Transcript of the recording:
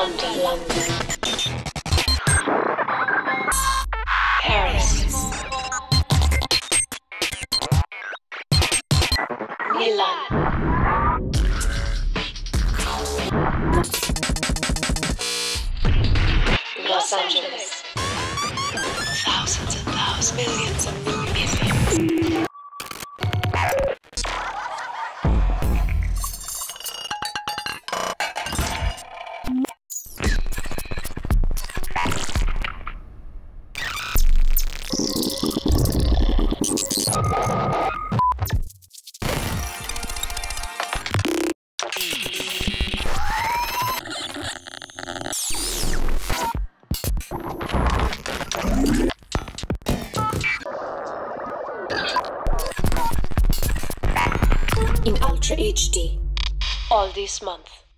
London, London. Paris. Milan. Los Angeles. Thousands and thousands, millions and millions. In Ultra HD. All this month.